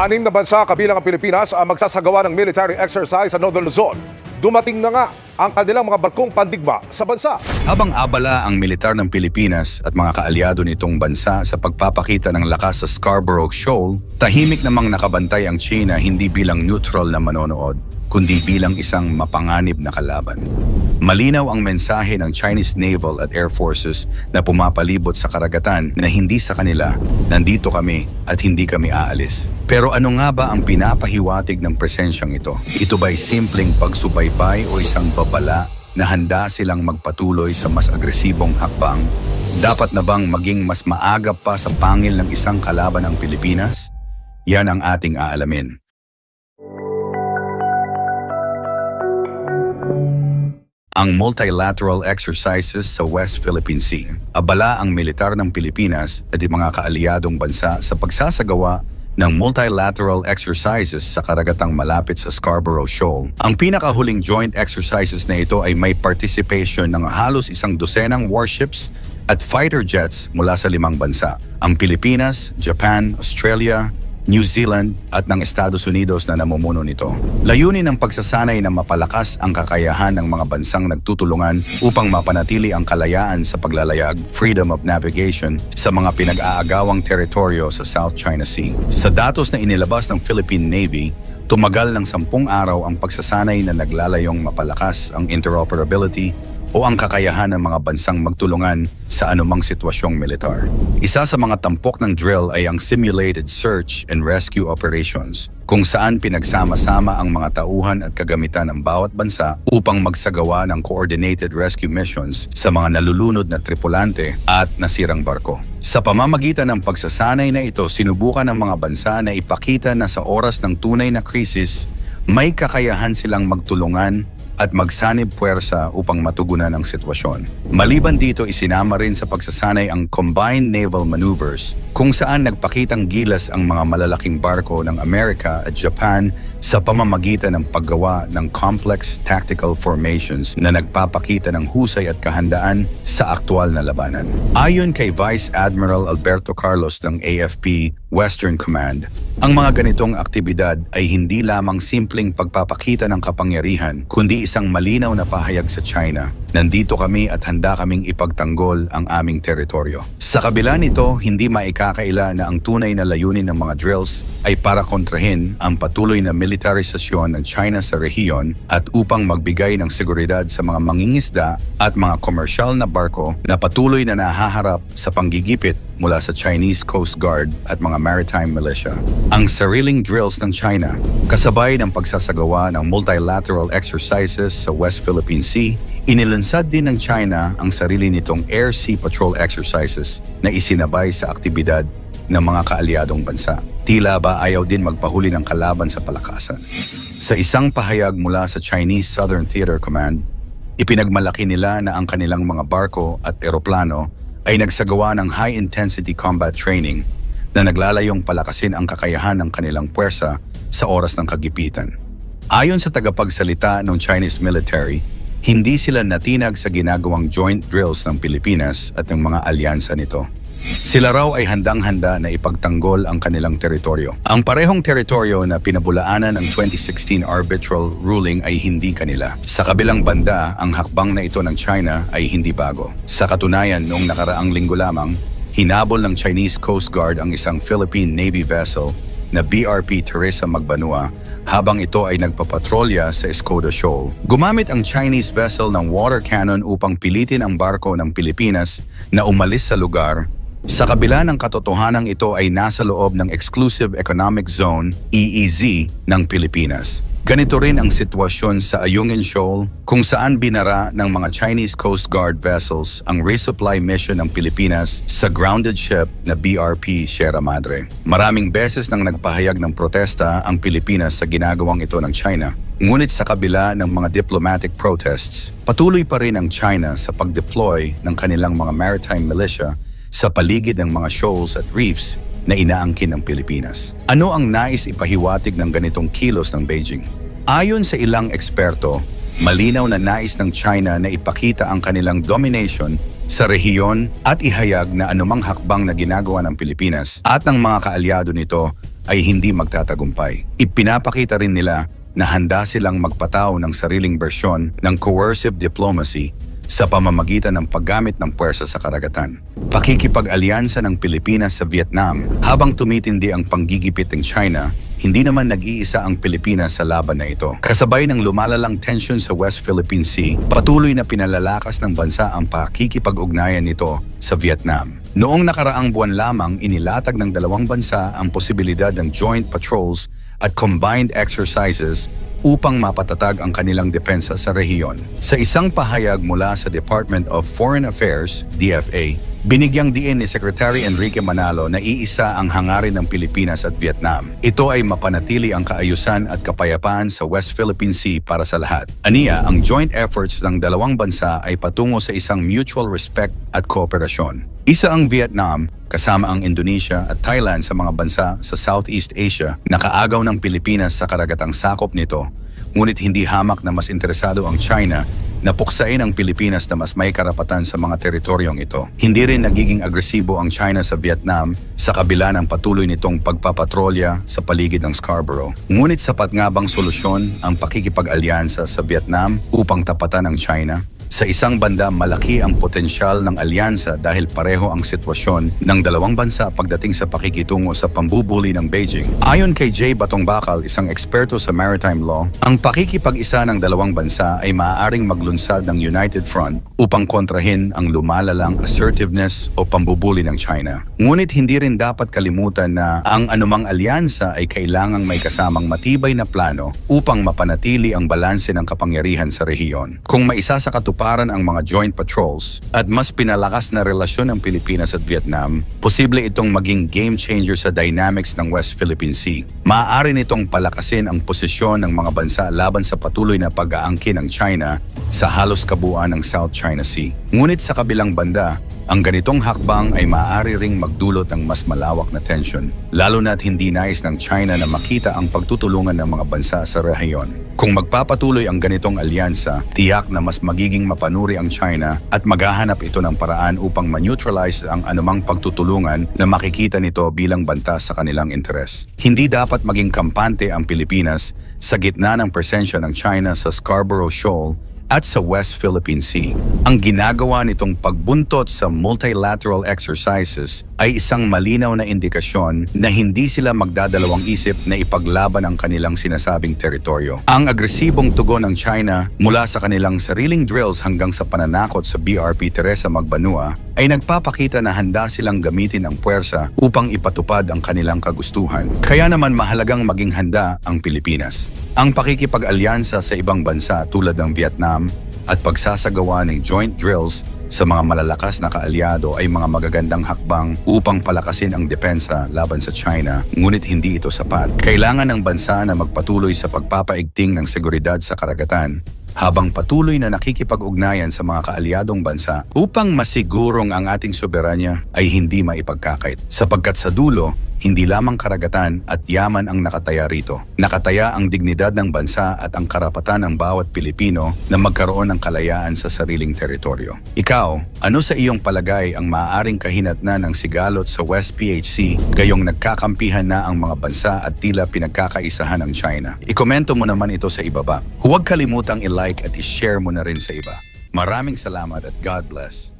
Anim na bansa kabilang ang Pilipinas ang magsasagawa ng military exercise sa Northern Luzon. Dumating na nga ang kanilang mga barkong pandigma sa bansa. Habang abala ang militar ng Pilipinas at mga kaalyado nitong bansa sa pagpapakita ng lakas sa Scarborough Shoal, tahimik namang nakabantay ang China hindi bilang neutral na manonood, kundi bilang isang mapanganib na kalaban. Malinaw ang mensahe ng Chinese Naval at Air Forces na pumapalibot sa karagatan na hindi sa kanila, nandito kami at hindi kami aalis. Pero ano nga ba ang pinapahiwatig ng presensyang ito? Ito ba'y simpleng pagsubaybay o isang babala na handa silang magpatuloy sa mas agresibong hakbang? Dapat na bang maging mas maagap pa sa pangil ng isang kalaban ng Pilipinas? Yan ang ating aalamin. Ang multilateral exercises sa West Philippine Sea. Abala ang militar ng Pilipinas at mga kaalyadong bansa sa pagsasagawa ng multilateral exercises sa karagatang malapit sa Scarborough Shoal. Ang pinakahuling joint exercises na ito ay may participation ng halos isang dosenang warships at fighter jets mula sa limang bansa. Ang Pilipinas, Japan, Australia, New Zealand at ng Estados Unidos na namumuno nito. Layunin ng pagsasanay na mapalakas ang kakayahan ng mga bansang nagtutulungan upang mapanatili ang kalayaan sa paglalayag, freedom of navigation, sa mga pinag-aagawang teritoryo sa South China Sea. Sa datos na inilabas ng Philippine Navy, tumagal ng sampung araw ang pagsasanay na naglalayong mapalakas ang interoperability o ang kakayahan ng mga bansang magtulungan sa anumang sitwasyong militar. Isa sa mga tampok ng drill ay ang Simulated Search and Rescue Operations, kung saan pinagsama-sama ang mga tauhan at kagamitan ng bawat bansa upang magsagawa ng coordinated rescue missions sa mga nalulunod na tripulante at nasirang barko. Sa pamamagitan ng pagsasanay na ito, sinubukan ng mga bansa na ipakita na sa oras ng tunay na krisis, may kakayahan silang magtulungan at magsanib puwersa upang matugunan ang sitwasyon. Maliban dito, isinama rin sa pagsasanay ang Combined Naval Maneuvers kung saan nagpakitang gilas ang mga malalaking barko ng Amerika at Japan sa pamamagitan ng paggawa ng complex tactical formations na nagpapakita ng husay at kahandaan sa aktwal na labanan. Ayon kay Vice Admiral Alberto Carlos ng AFP Western Command, ang mga ganitong aktibidad ay hindi lamang simpleng pagpapakita ng kapangyarihan, kundi isang malinaw na pahayag sa China. Nandito kami at handa kaming ipagtanggol ang aming teritoryo. Sa kabila nito, hindi maikakaila na ang tunay na layunin ng mga drills ay para kontrahin ang patuloy na militarisasyon ng China sa rehiyon at upang magbigay ng seguridad sa mga mangingisda at mga komersyal na barko na patuloy na nahaharap sa panggigipit mula sa Chinese Coast Guard at mga maritime militia. Ang sariling drills ng China, kasabay ng pagsasagawa ng multilateral exercises sa West Philippine Sea, inilunsad din ng China ang sarili nitong air-sea patrol exercises na isinabay sa aktibidad ng mga kaalyadong bansa. Tila ba ayaw din magpahuli ng kalaban sa palakasan. Sa isang pahayag mula sa Chinese Southern Theater Command, ipinagmalaki nila na ang kanilang mga barko at eroplano ay nagsagawa ng high-intensity combat training na naglalayong palakasin ang kakayahan ng kanilang puwersa sa oras ng kagipitan. Ayon sa tagapagsalita ng Chinese military, hindi sila natinag sa ginagawang joint drills ng Pilipinas at ng mga alyansa nito. Sila raw ay handang-handa na ipagtanggol ang kanilang teritoryo. Ang parehong teritoryo na pinabulaanan ng 2016 arbitral ruling ay hindi kanila. Sa kabilang banda, ang hakbang na ito ng China ay hindi bago. Sa katunayan, noong nakaraang linggo lamang, hinabol ng Chinese Coast Guard ang isang Philippine Navy vessel na BRP Teresa Magbanua habang ito ay nagpapatrolya sa Escoda Shoal. Gumamit ang Chinese vessel ng water cannon upang pilitin ang barko ng Pilipinas na umalis sa lugar sa kabila ng katotohanan ito ay nasa loob ng Exclusive Economic Zone, EEZ, ng Pilipinas. Ganito rin ang sitwasyon sa Ayungin Shoal kung saan binara ng mga Chinese Coast Guard vessels ang resupply mission ng Pilipinas sa grounded ship na BRP Sierra Madre. Maraming beses nang nagpahayag ng protesta ang Pilipinas sa ginagawang ito ng China. Ngunit sa kabila ng mga diplomatic protests, patuloy pa rin ang China sa pag-deploy ng kanilang mga maritime militia sa paligid ng mga shoals at reefs na inaangkin ng Pilipinas. Ano ang nais ipahiwatig ng ganitong kilos ng Beijing? Ayon sa ilang eksperto, malinaw na nais ng China na ipakita ang kanilang domination sa rehiyon at ihayag na anumang hakbang na ginagawa ng Pilipinas at ng mga kaalyado nito ay hindi magtatagumpay. Ipinapakita rin nila na handa silang magpataw ng sariling bersyon ng coercive diplomacy sa pamamagitan ng paggamit ng puwersa sa karagatan. Pakikipag-alyansa ng Pilipinas sa Vietnam habang tumitindi ang panggigipit ng China, hindi naman nag-iisa ang Pilipinas sa laban na ito. Kasabay ng lumalalang tension sa West Philippine Sea, patuloy na pinalalakas ng bansa ang pakikipag-ugnayan nito sa Vietnam. Noong nakaraang buwan lamang inilatag ng dalawang bansa ang posibilidad ng joint patrols at combined exercises upang mapatatag ang kanilang depensa sa rehiyon. Sa isang pahayag mula sa Department of Foreign Affairs, DFA, binigyang diin ni Secretary Enrique Manalo na iisa ang hangarin ng Pilipinas at Vietnam. Ito ay mapanatili ang kaayusan at kapayapaan sa West Philippine Sea para sa lahat. Aniya, ang joint efforts ng dalawang bansa ay patungo sa isang mutual respect at kooperasyon. Isa ang Vietnam, kasama ang Indonesia at Thailand sa mga bansa sa Southeast Asia, nakaagaw ng Pilipinas sa karagatang sakop nito, ngunit hindi hamak na mas interesado ang China na puksain ang Pilipinas na mas may karapatan sa mga teritoryong ito. Hindi rin nagiging agresibo ang China sa Vietnam sa kabila ng patuloy nitong pagpapatrolya sa paligid ng Scarborough. Ngunit sapat nga bang solusyon ang pakikipag-alyansa sa Vietnam upang tapatan ang China? Sa isang banda, malaki ang potensyal ng alyansa dahil pareho ang sitwasyon ng dalawang bansa pagdating sa pakikitungo sa pambubuli ng Beijing. Ayon kay Jay Batong Bakal, isang eksperto sa maritime law, ang pakikipag-isa ng dalawang bansa ay maaaring maglunsad ng United Front upang kontrahin ang lumalalang assertiveness o pambubuli ng China. Ngunit hindi rin dapat kalimutan na ang anumang alyansa ay kailangang may kasamang matibay na plano upang mapanatili ang balanse ng kapangyarihan sa rehiyon. Kung maisa sa katuparan ang mga joint patrols at mas pinalakas na relasyon ng Pilipinas at Vietnam, posible itong maging game changer sa dynamics ng West Philippine Sea. Maaari nitong palakasin ang posisyon ng mga bansa laban sa patuloy na pag-aangkin ng China sa halos kabuuan ng South China Sea. Ngunit sa kabilang banda, ang ganitong hakbang ay maaari ring magdulot ng mas malawak na tensyon, lalo na't hindi nais ng China na makita ang pagtutulungan ng mga bansa sa rehiyon. Kung magpapatuloy ang ganitong alyansa, tiyak na mas magiging mapanuri ang China at maghahanap ito ng paraan upang ma-neutralize ang anumang pagtutulungan na makikita nito bilang banta sa kanilang interes. Hindi dapat maging kampante ang Pilipinas sa gitna ng presensya ng China sa Scarborough Shoal at sa West Philippine Sea. Ang ginagawa nitong pagbuntot sa multilateral exercises ay isang malinaw na indikasyon na hindi sila magdadalawang isip na ipaglaban ang kanilang sinasabing teritoryo. Ang agresibong tugon ng China mula sa kanilang sariling drills hanggang sa pananakot sa BRP Teresa Magbanua ay nagpapakita na handa silang gamitin ang puwersa upang ipatupad ang kanilang kagustuhan. Kaya naman mahalagang maging handa ang Pilipinas. Ang pakikipag-alyansa sa ibang bansa tulad ng Vietnam at pagsasagawa ng joint drills sa mga malalakas na kaalyado ay mga magagandang hakbang upang palakasin ang depensa laban sa China, ngunit hindi ito sapat. Kailangan ng bansa na magpatuloy sa pagpapaigting ng seguridad sa karagatan habang patuloy na nakikipag-ugnayan sa mga kaalyadong bansa upang masigurong ang ating soberanya ay hindi maipagkakait. Sapagkat sa dulo, hindi lamang karagatan at yaman ang nakataya rito. Nakataya ang dignidad ng bansa at ang karapatan ng bawat Pilipino na magkaroon ng kalayaan sa sariling teritoryo. Ikaw, ano sa iyong palagay ang maaaring kahinatnan ng sigalot sa West PHC gayong nagkakampihan na ang mga bansa at tila pinagkakaisahan ng China? Ikomento mo naman ito sa ibaba. Huwag kalimutang i-like at i-share mo na rin sa iba. Maraming salamat at God bless.